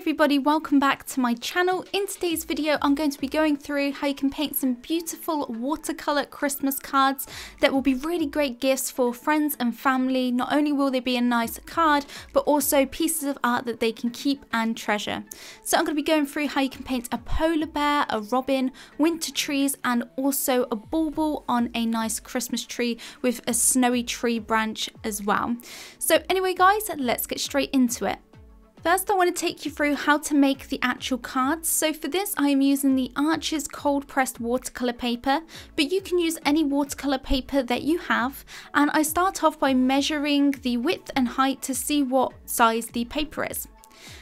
everybody, welcome back to my channel. In today's video, I'm going to be going through how you can paint some beautiful watercolor Christmas cards that will be really great gifts for friends and family. Not only will they be a nice card, but also pieces of art that they can keep and treasure. So I'm going to be going through how you can paint a polar bear, a robin, winter trees, and also a bauble on a nice Christmas tree with a snowy tree branch as well. So anyway guys, let's get straight into it. First I want to take you through how to make the actual cards. So for this I am using the Arches cold pressed watercolour paper, but you can use any watercolour paper that you have. And I start off by measuring the width and height to see what size the paper is.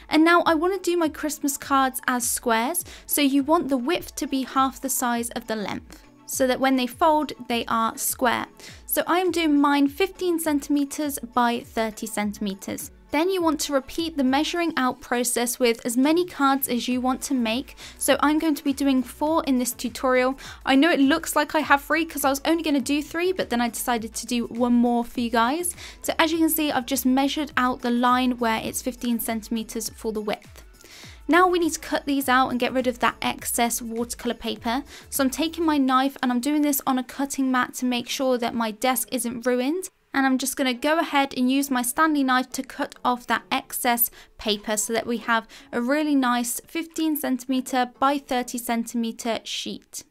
And now I want to do my Christmas cards as squares, so you want the width to be half the size of the length so that when they fold they are square. So I am doing mine 15 centimeters by 30 centimeters. Then you want to repeat the measuring out process with as many cards as you want to make. So I'm going to be doing four in this tutorial. I know it looks like I have three because I was only going to do three, but then I decided to do one more for you guys. So as you can see, I've just measured out the line where it's 15 centimeters for the width. Now we need to cut these out and get rid of that excess watercolour paper. So I'm taking my knife and I'm doing this on a cutting mat to make sure that my desk isn't ruined and I'm just going to go ahead and use my Stanley knife to cut off that excess paper so that we have a really nice 15 centimeter by 30 centimeter sheet.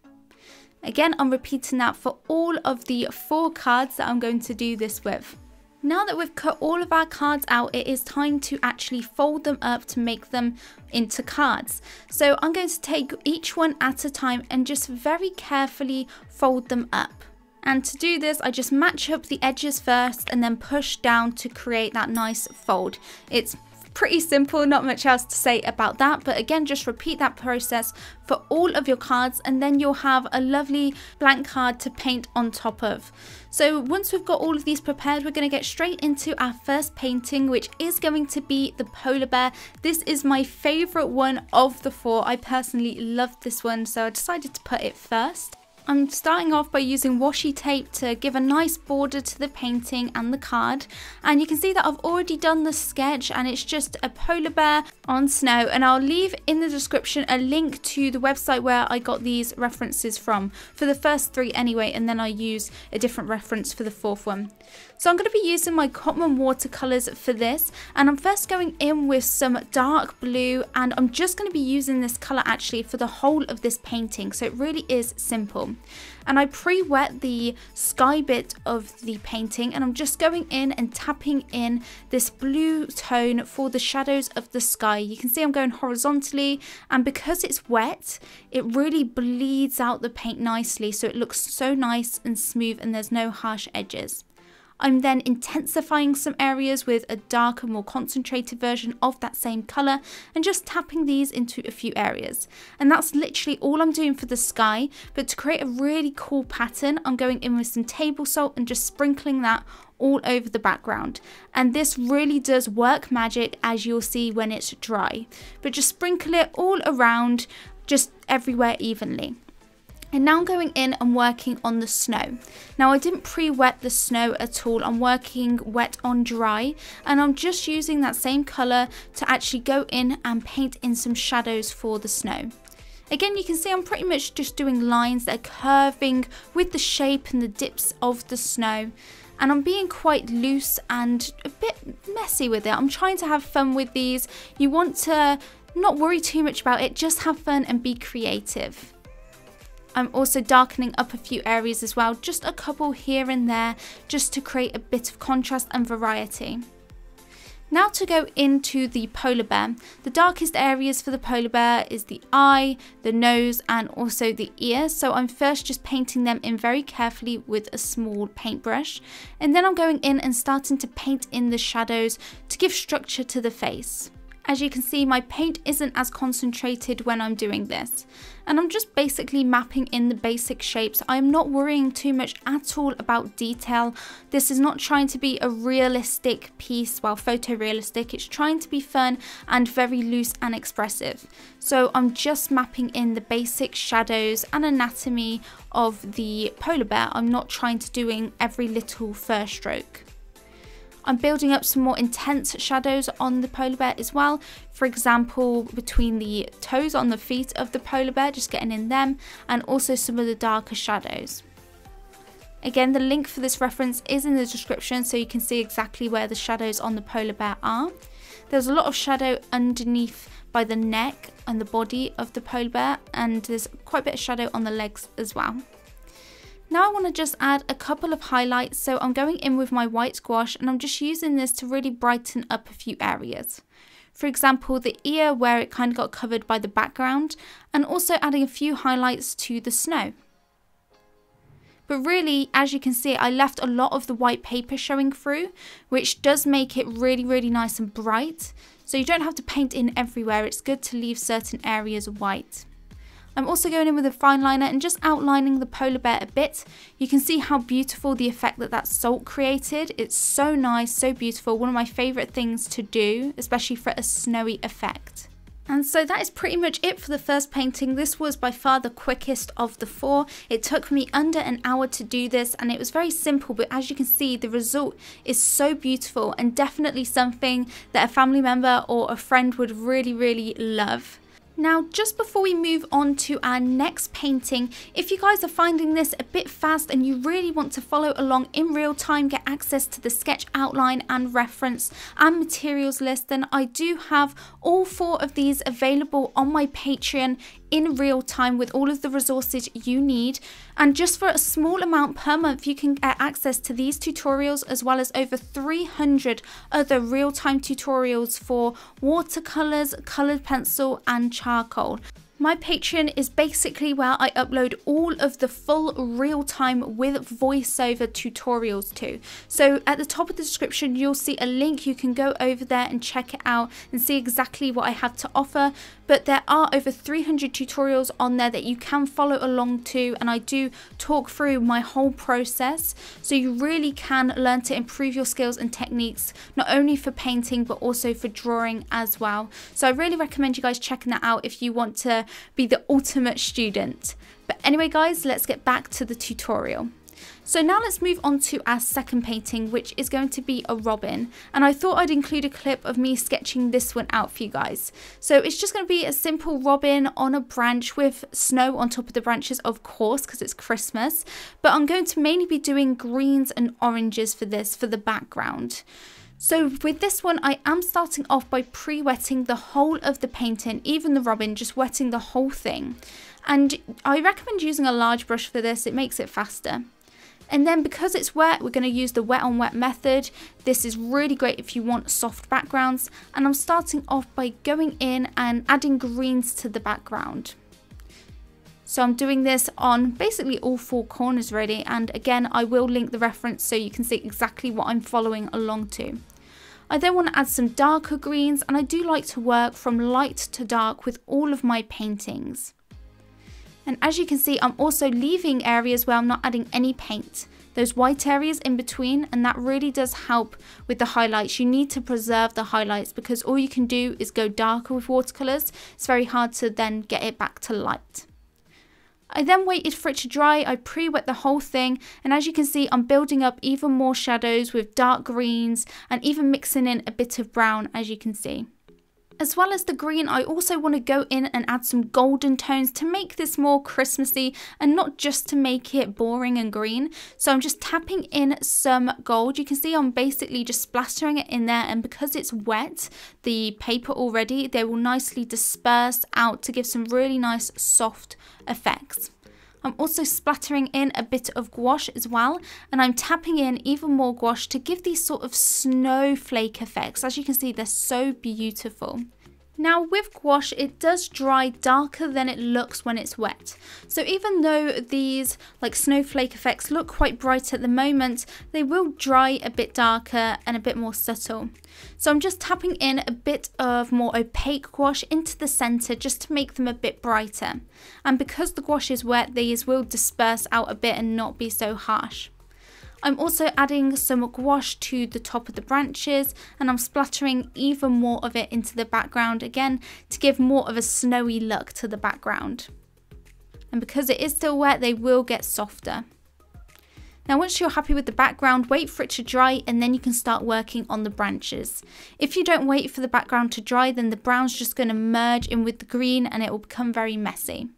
Again, I'm repeating that for all of the four cards that I'm going to do this with. Now that we've cut all of our cards out, it is time to actually fold them up to make them into cards. So I'm going to take each one at a time and just very carefully fold them up. And to do this, I just match up the edges first and then push down to create that nice fold. It's pretty simple, not much else to say about that. But again, just repeat that process for all of your cards and then you'll have a lovely blank card to paint on top of. So once we've got all of these prepared, we're going to get straight into our first painting, which is going to be the polar bear. This is my favorite one of the four. I personally love this one, so I decided to put it first. I'm starting off by using washi tape to give a nice border to the painting and the card. And you can see that I've already done the sketch and it's just a polar bear on snow. And I'll leave in the description a link to the website where I got these references from. For the first three anyway and then I use a different reference for the fourth one. So I'm going to be using my Cotman watercolours for this and I'm first going in with some dark blue and I'm just going to be using this colour actually for the whole of this painting so it really is simple. And I pre-wet the sky bit of the painting and I'm just going in and tapping in this blue tone for the shadows of the sky. You can see I'm going horizontally and because it's wet it really bleeds out the paint nicely so it looks so nice and smooth and there's no harsh edges. I'm then intensifying some areas with a darker, more concentrated version of that same colour and just tapping these into a few areas. And that's literally all I'm doing for the sky, but to create a really cool pattern, I'm going in with some table salt and just sprinkling that all over the background. And this really does work magic as you'll see when it's dry. But just sprinkle it all around, just everywhere evenly. And now I'm going in and working on the snow. Now I didn't pre-wet the snow at all, I'm working wet on dry and I'm just using that same colour to actually go in and paint in some shadows for the snow. Again, you can see I'm pretty much just doing lines that are curving with the shape and the dips of the snow. And I'm being quite loose and a bit messy with it. I'm trying to have fun with these. You want to not worry too much about it, just have fun and be creative. I'm also darkening up a few areas as well, just a couple here and there, just to create a bit of contrast and variety. Now to go into the polar bear. The darkest areas for the polar bear is the eye, the nose and also the ear. So I'm first just painting them in very carefully with a small paintbrush. And then I'm going in and starting to paint in the shadows to give structure to the face. As you can see, my paint isn't as concentrated when I'm doing this. And I'm just basically mapping in the basic shapes. I'm not worrying too much at all about detail. This is not trying to be a realistic piece, well, photorealistic. It's trying to be fun and very loose and expressive. So I'm just mapping in the basic shadows and anatomy of the polar bear. I'm not trying to doing every little fur stroke. I'm building up some more intense shadows on the polar bear as well. For example, between the toes on the feet of the polar bear, just getting in them, and also some of the darker shadows. Again, the link for this reference is in the description so you can see exactly where the shadows on the polar bear are. There's a lot of shadow underneath by the neck and the body of the polar bear and there's quite a bit of shadow on the legs as well. Now I want to just add a couple of highlights so I'm going in with my white gouache and I'm just using this to really brighten up a few areas. For example the ear where it kind of got covered by the background and also adding a few highlights to the snow. But really, as you can see, I left a lot of the white paper showing through, which does make it really, really nice and bright. So you don't have to paint in everywhere. It's good to leave certain areas white. I'm also going in with a fine liner and just outlining the polar bear a bit. You can see how beautiful the effect that that salt created. It's so nice, so beautiful. One of my favourite things to do, especially for a snowy effect. And so that is pretty much it for the first painting. This was by far the quickest of the four. It took me under an hour to do this and it was very simple but as you can see the result is so beautiful and definitely something that a family member or a friend would really really love. Now, just before we move on to our next painting, if you guys are finding this a bit fast and you really want to follow along in real time, get access to the sketch outline and reference and materials list, then I do have all four of these available on my Patreon in real time with all of the resources you need. And just for a small amount per month, you can get access to these tutorials as well as over 300 other real time tutorials for watercolors, colored pencil, and charcoal. My Patreon is basically where I upload all of the full real time with voiceover tutorials to. So at the top of the description, you'll see a link. You can go over there and check it out and see exactly what I have to offer. But there are over 300 tutorials on there that you can follow along to, and I do talk through my whole process. So you really can learn to improve your skills and techniques, not only for painting, but also for drawing as well. So I really recommend you guys checking that out if you want to be the ultimate student. But anyway guys, let's get back to the tutorial. So now let's move on to our second painting, which is going to be a robin. And I thought I'd include a clip of me sketching this one out for you guys. So it's just going to be a simple robin on a branch with snow on top of the branches, of course, because it's Christmas. But I'm going to mainly be doing greens and oranges for this, for the background. So with this one, I am starting off by pre-wetting the whole of the painting, even the robin, just wetting the whole thing. And I recommend using a large brush for this, it makes it faster. And then because it's wet, we're going to use the wet on wet method. This is really great if you want soft backgrounds. And I'm starting off by going in and adding greens to the background. So I'm doing this on basically all four corners really and again I will link the reference so you can see exactly what I'm following along to. I then want to add some darker greens and I do like to work from light to dark with all of my paintings. And as you can see I'm also leaving areas where I'm not adding any paint. Those white areas in between and that really does help with the highlights. You need to preserve the highlights because all you can do is go darker with watercolours. It's very hard to then get it back to light. I then waited for it to dry, I pre-wet the whole thing and as you can see I'm building up even more shadows with dark greens and even mixing in a bit of brown as you can see. As well as the green, I also want to go in and add some golden tones to make this more Christmassy and not just to make it boring and green. So I'm just tapping in some gold. You can see I'm basically just splattering it in there and because it's wet, the paper already, they will nicely disperse out to give some really nice soft effects. I'm also splattering in a bit of gouache as well and I'm tapping in even more gouache to give these sort of snowflake effects. As you can see they're so beautiful. Now with gouache, it does dry darker than it looks when it's wet. So even though these like snowflake effects look quite bright at the moment, they will dry a bit darker and a bit more subtle. So I'm just tapping in a bit of more opaque gouache into the center just to make them a bit brighter. And because the gouache is wet, these will disperse out a bit and not be so harsh. I'm also adding some gouache to the top of the branches and I'm splattering even more of it into the background again to give more of a snowy look to the background. And because it is still wet, they will get softer. Now once you're happy with the background, wait for it to dry and then you can start working on the branches. If you don't wait for the background to dry, then the brown's just going to merge in with the green and it will become very messy.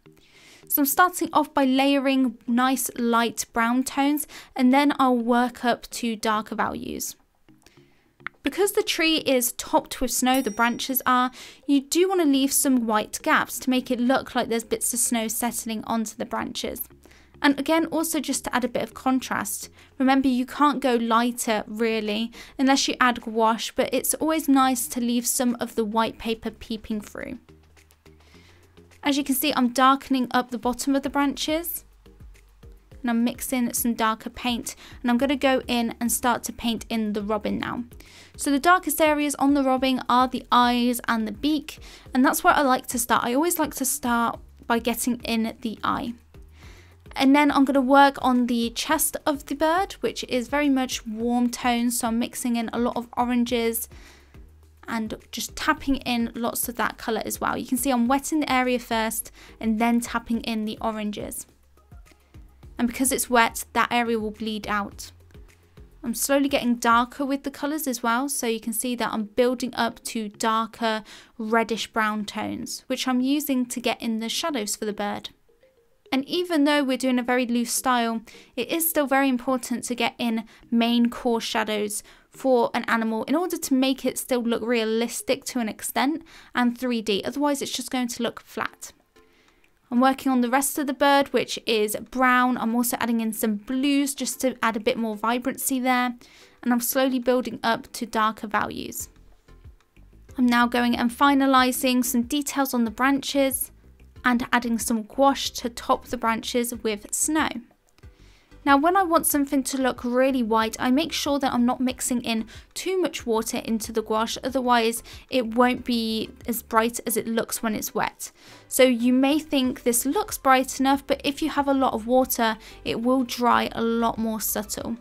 So I'm starting off by layering nice light brown tones and then I'll work up to darker values. Because the tree is topped with snow, the branches are, you do want to leave some white gaps to make it look like there's bits of snow settling onto the branches. And again, also just to add a bit of contrast. Remember, you can't go lighter really, unless you add gouache, but it's always nice to leave some of the white paper peeping through. As you can see, I'm darkening up the bottom of the branches and I'm mixing some darker paint and I'm going to go in and start to paint in the robin now. So the darkest areas on the robin are the eyes and the beak and that's where I like to start. I always like to start by getting in the eye. And then I'm going to work on the chest of the bird, which is very much warm tones. So I'm mixing in a lot of oranges and just tapping in lots of that colour as well. You can see I'm wetting the area first and then tapping in the oranges and because it's wet that area will bleed out. I'm slowly getting darker with the colours as well so you can see that I'm building up to darker reddish brown tones which I'm using to get in the shadows for the bird. And even though we're doing a very loose style, it is still very important to get in main core shadows for an animal in order to make it still look realistic to an extent and 3D, otherwise it's just going to look flat. I'm working on the rest of the bird, which is brown. I'm also adding in some blues just to add a bit more vibrancy there. And I'm slowly building up to darker values. I'm now going and finalising some details on the branches and adding some gouache to top the branches with snow. Now when I want something to look really white, I make sure that I'm not mixing in too much water into the gouache, otherwise it won't be as bright as it looks when it's wet. So you may think this looks bright enough, but if you have a lot of water, it will dry a lot more subtle.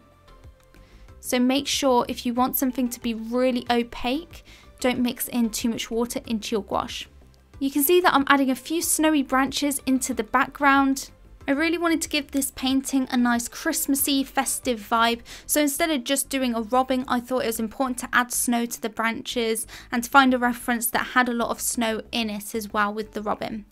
So make sure if you want something to be really opaque, don't mix in too much water into your gouache. You can see that I'm adding a few snowy branches into the background I really wanted to give this painting a nice Christmassy, festive vibe, so instead of just doing a robin, I thought it was important to add snow to the branches and to find a reference that had a lot of snow in it as well with the robin.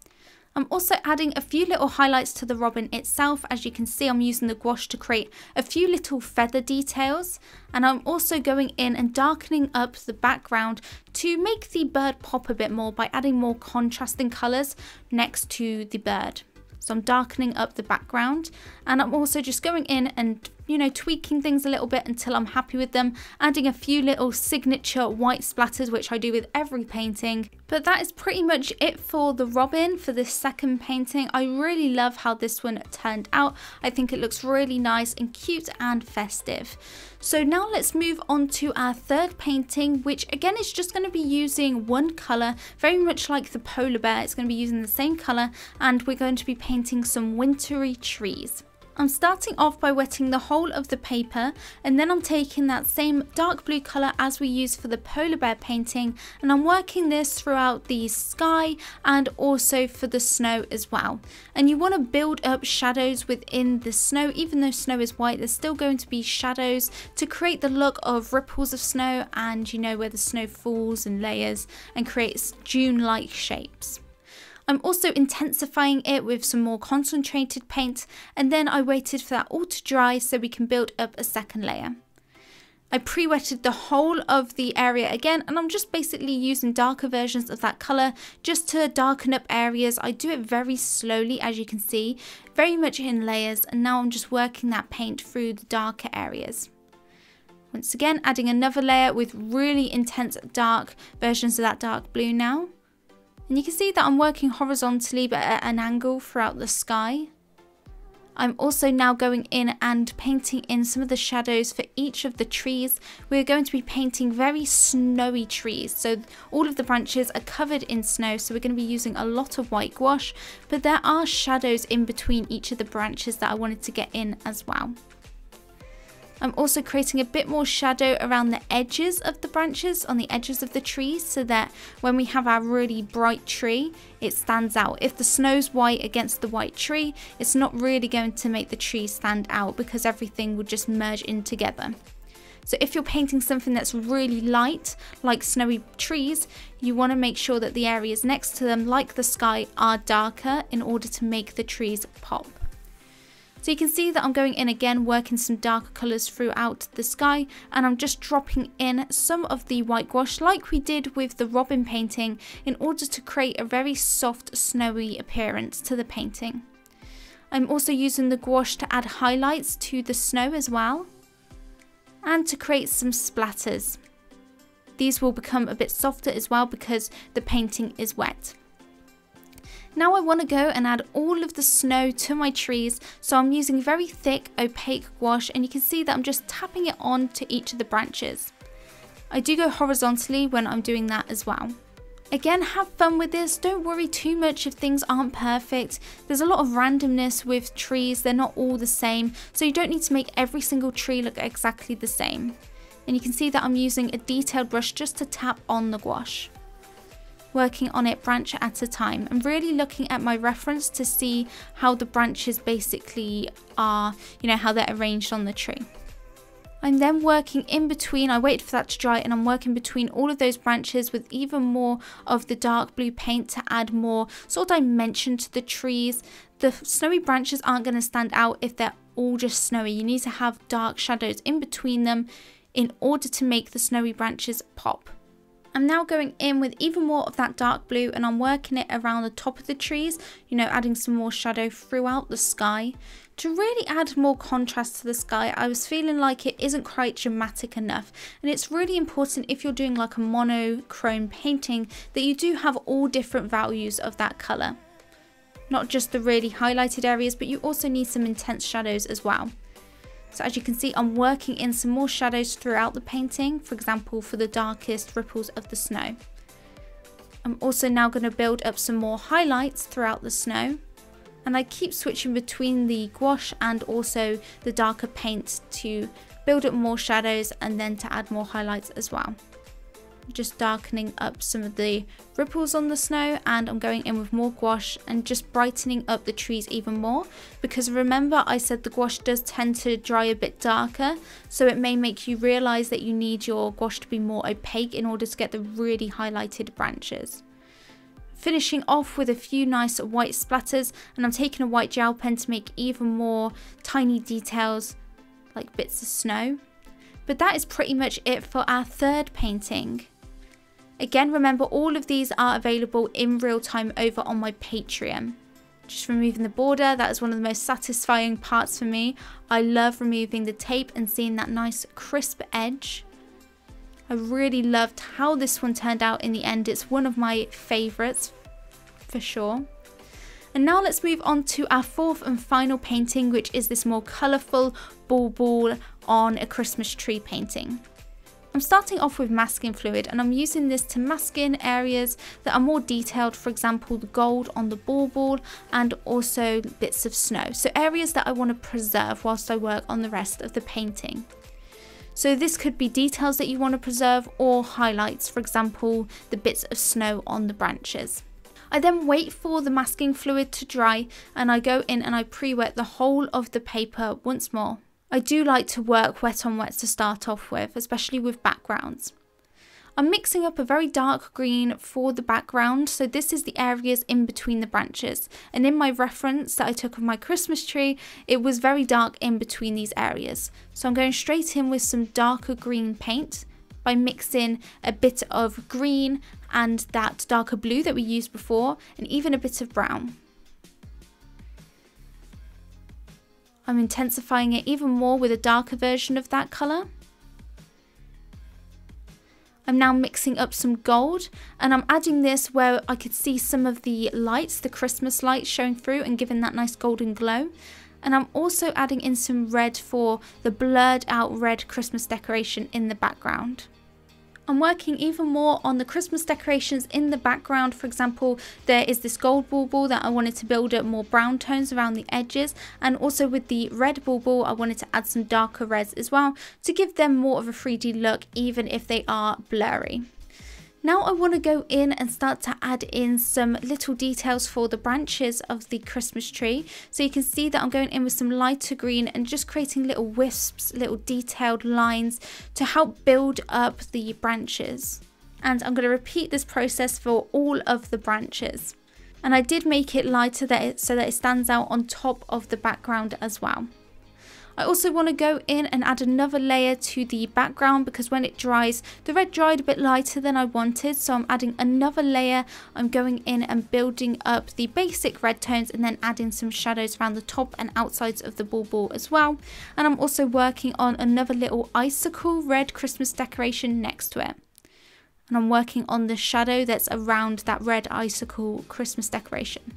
I'm also adding a few little highlights to the robin itself. As you can see, I'm using the gouache to create a few little feather details. And I'm also going in and darkening up the background to make the bird pop a bit more by adding more contrasting colours next to the bird. So I'm darkening up the background and I'm also just going in and you know, tweaking things a little bit until I'm happy with them, adding a few little signature white splatters, which I do with every painting. But that is pretty much it for the Robin for this second painting. I really love how this one turned out. I think it looks really nice and cute and festive. So now let's move on to our third painting, which again is just going to be using one colour, very much like the polar bear. It's going to be using the same colour and we're going to be painting some wintry trees. I'm starting off by wetting the whole of the paper and then I'm taking that same dark blue colour as we used for the polar bear painting and I'm working this throughout the sky and also for the snow as well. And you want to build up shadows within the snow even though snow is white there's still going to be shadows to create the look of ripples of snow and you know where the snow falls and layers and creates dune-like shapes. I'm also intensifying it with some more concentrated paint and then I waited for that all to dry so we can build up a second layer. I pre-wetted the whole of the area again and I'm just basically using darker versions of that colour just to darken up areas. I do it very slowly as you can see, very much in layers and now I'm just working that paint through the darker areas. Once again adding another layer with really intense dark versions of that dark blue now. And you can see that I'm working horizontally but at an angle throughout the sky. I'm also now going in and painting in some of the shadows for each of the trees. We're going to be painting very snowy trees. So all of the branches are covered in snow. So we're going to be using a lot of white gouache, but there are shadows in between each of the branches that I wanted to get in as well. I'm also creating a bit more shadow around the edges of the branches on the edges of the trees so that when we have our really bright tree it stands out. If the snow's white against the white tree it's not really going to make the tree stand out because everything will just merge in together. So if you're painting something that's really light, like snowy trees, you want to make sure that the areas next to them, like the sky, are darker in order to make the trees pop. So you can see that I'm going in again, working some darker colours throughout the sky, and I'm just dropping in some of the white gouache like we did with the robin painting in order to create a very soft snowy appearance to the painting. I'm also using the gouache to add highlights to the snow as well, and to create some splatters. These will become a bit softer as well because the painting is wet. Now I want to go and add all of the snow to my trees so I'm using very thick opaque gouache and you can see that I'm just tapping it on to each of the branches. I do go horizontally when I'm doing that as well. Again, have fun with this. Don't worry too much if things aren't perfect. There's a lot of randomness with trees. They're not all the same. So you don't need to make every single tree look exactly the same. And you can see that I'm using a detailed brush just to tap on the gouache working on it branch at a time. I'm really looking at my reference to see how the branches basically are, you know, how they're arranged on the tree. I'm then working in between, I wait for that to dry and I'm working between all of those branches with even more of the dark blue paint to add more sort of dimension to the trees. The snowy branches aren't going to stand out if they're all just snowy. You need to have dark shadows in between them in order to make the snowy branches pop. I'm now going in with even more of that dark blue and I'm working it around the top of the trees, you know, adding some more shadow throughout the sky. To really add more contrast to the sky, I was feeling like it isn't quite dramatic enough. And it's really important if you're doing like a monochrome painting that you do have all different values of that colour. Not just the really highlighted areas, but you also need some intense shadows as well. So as you can see, I'm working in some more shadows throughout the painting, for example, for the darkest ripples of the snow. I'm also now going to build up some more highlights throughout the snow. And I keep switching between the gouache and also the darker paint to build up more shadows and then to add more highlights as well just darkening up some of the ripples on the snow and I'm going in with more gouache and just brightening up the trees even more because remember I said the gouache does tend to dry a bit darker so it may make you realize that you need your gouache to be more opaque in order to get the really highlighted branches. Finishing off with a few nice white splatters and I'm taking a white gel pen to make even more tiny details like bits of snow. But that is pretty much it for our third painting. Again, remember all of these are available in real time over on my Patreon. Just removing the border, that is one of the most satisfying parts for me. I love removing the tape and seeing that nice crisp edge. I really loved how this one turned out in the end. It's one of my favourites for sure. And now let's move on to our fourth and final painting, which is this more colourful bauble ball on a Christmas tree painting. I'm starting off with masking fluid and I'm using this to mask in areas that are more detailed, for example the gold on the ball and also bits of snow. So areas that I want to preserve whilst I work on the rest of the painting. So this could be details that you want to preserve or highlights, for example the bits of snow on the branches. I then wait for the masking fluid to dry and I go in and I pre-wet the whole of the paper once more. I do like to work wet on wet to start off with, especially with backgrounds. I'm mixing up a very dark green for the background, so this is the areas in between the branches. And in my reference that I took of my Christmas tree, it was very dark in between these areas. So I'm going straight in with some darker green paint by mixing a bit of green and that darker blue that we used before, and even a bit of brown. I'm intensifying it even more with a darker version of that colour. I'm now mixing up some gold and I'm adding this where I could see some of the lights, the Christmas lights showing through and giving that nice golden glow. And I'm also adding in some red for the blurred out red Christmas decoration in the background. I'm working even more on the Christmas decorations in the background. For example, there is this gold bauble ball that I wanted to build up more brown tones around the edges. And also with the red bauble, ball I wanted to add some darker reds as well to give them more of a 3D look, even if they are blurry. Now I want to go in and start to add in some little details for the branches of the Christmas tree. So you can see that I'm going in with some lighter green and just creating little wisps, little detailed lines to help build up the branches. And I'm going to repeat this process for all of the branches. And I did make it lighter so that it stands out on top of the background as well. I also want to go in and add another layer to the background because when it dries, the red dried a bit lighter than I wanted. So I'm adding another layer. I'm going in and building up the basic red tones and then adding some shadows around the top and outsides of the bauble as well. And I'm also working on another little icicle red Christmas decoration next to it and I'm working on the shadow that's around that red icicle Christmas decoration.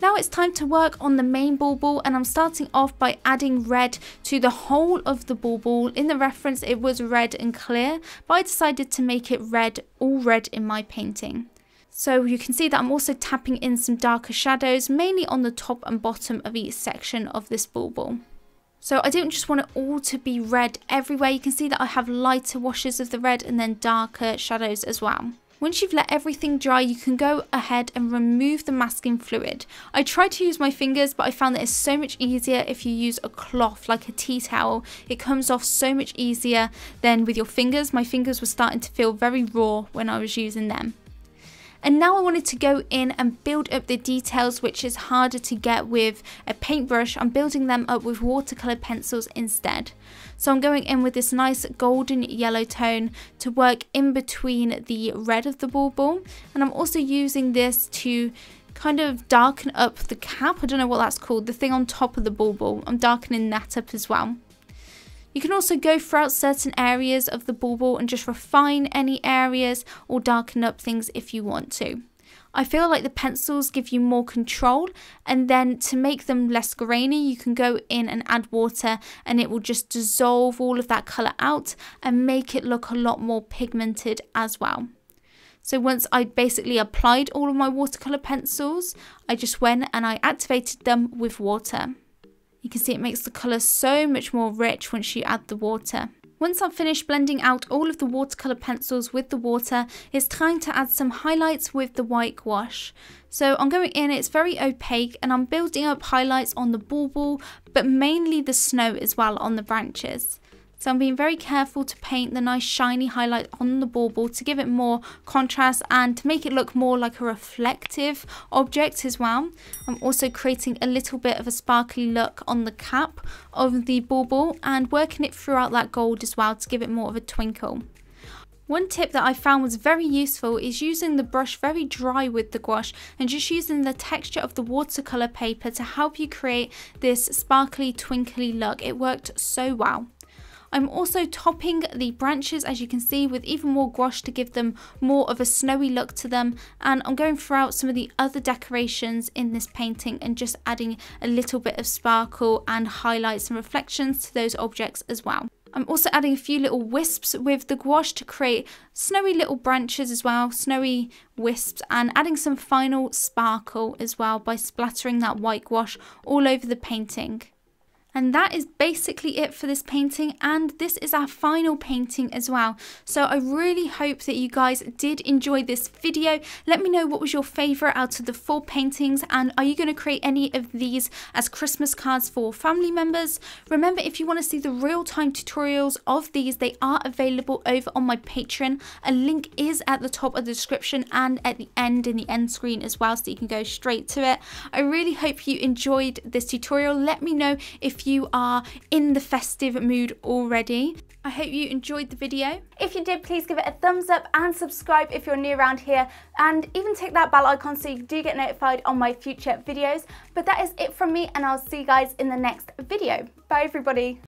Now it's time to work on the main bauble ball and I'm starting off by adding red to the whole of the bauble. Ball. In the reference it was red and clear but I decided to make it red, all red in my painting. So you can see that I'm also tapping in some darker shadows mainly on the top and bottom of each section of this bauble. So I don't just want it all to be red everywhere. You can see that I have lighter washes of the red and then darker shadows as well. Once you've let everything dry, you can go ahead and remove the masking fluid. I tried to use my fingers, but I found that it's so much easier if you use a cloth, like a tea towel. It comes off so much easier than with your fingers. My fingers were starting to feel very raw when I was using them. And now I wanted to go in and build up the details, which is harder to get with a paintbrush. I'm building them up with watercolor pencils instead. So I'm going in with this nice golden yellow tone to work in between the red of the bauble. And I'm also using this to kind of darken up the cap. I don't know what that's called. The thing on top of the bauble. I'm darkening that up as well. You can also go throughout certain areas of the bauble and just refine any areas or darken up things if you want to. I feel like the pencils give you more control and then to make them less grainy you can go in and add water and it will just dissolve all of that colour out and make it look a lot more pigmented as well. So once I basically applied all of my watercolour pencils I just went and I activated them with water. You can see it makes the colour so much more rich once you add the water. Once I've finished blending out all of the watercolour pencils with the water, it's time to add some highlights with the white gouache. So I'm going in, it's very opaque and I'm building up highlights on the bauble, but mainly the snow as well on the branches. So I'm being very careful to paint the nice shiny highlight on the bauble to give it more contrast and to make it look more like a reflective object as well. I'm also creating a little bit of a sparkly look on the cap of the bauble and working it throughout that gold as well to give it more of a twinkle. One tip that I found was very useful is using the brush very dry with the gouache and just using the texture of the watercolour paper to help you create this sparkly twinkly look. It worked so well. I'm also topping the branches as you can see with even more gouache to give them more of a snowy look to them and I'm going throughout some of the other decorations in this painting and just adding a little bit of sparkle and highlights and reflections to those objects as well. I'm also adding a few little wisps with the gouache to create snowy little branches as well, snowy wisps, and adding some final sparkle as well by splattering that white gouache all over the painting. And that is basically it for this painting and this is our final painting as well. So I really hope that you guys did enjoy this video. Let me know what was your favourite out of the four paintings and are you going to create any of these as Christmas cards for family members? Remember if you want to see the real-time tutorials of these they are available over on my Patreon. A link is at the top of the description and at the end in the end screen as well so you can go straight to it. I really hope you enjoyed this tutorial. Let me know you are in the festive mood already. I hope you enjoyed the video. If you did, please give it a thumbs up and subscribe if you're new around here and even tick that bell icon so you do get notified on my future videos. But that is it from me and I'll see you guys in the next video. Bye everybody.